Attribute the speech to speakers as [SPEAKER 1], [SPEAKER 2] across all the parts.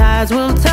[SPEAKER 1] Ties will turn.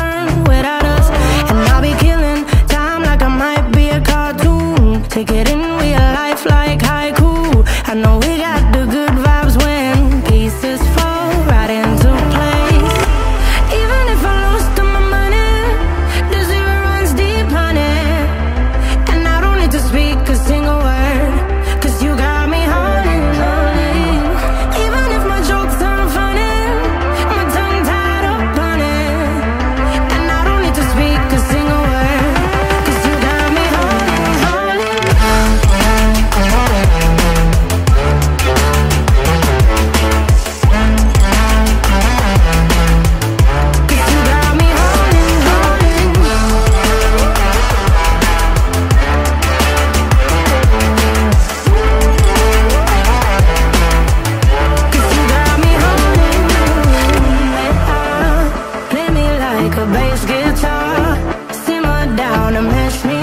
[SPEAKER 1] guitar. Simmer down and match me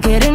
[SPEAKER 1] get it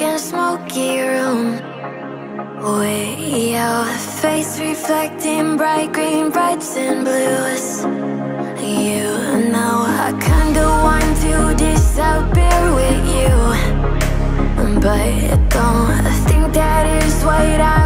[SPEAKER 2] a smoky room With your face reflecting bright green, brights and blues. You know I kinda want to disappear with you. But don't think that is what I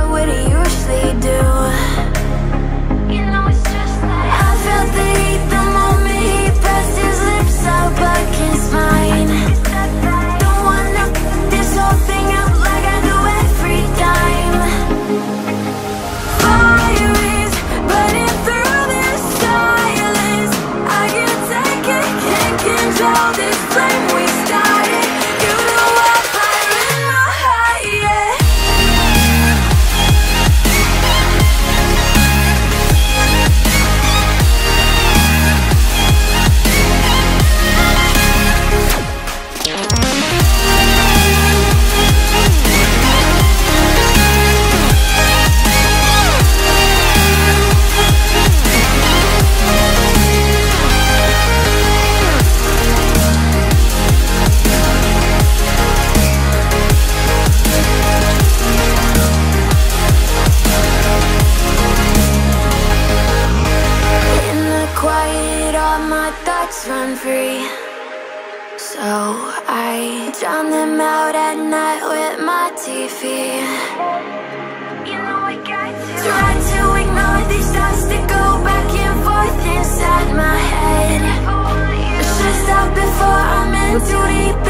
[SPEAKER 2] I Try to ignore these thoughts that go back and forth inside my head. Before I'm in too deep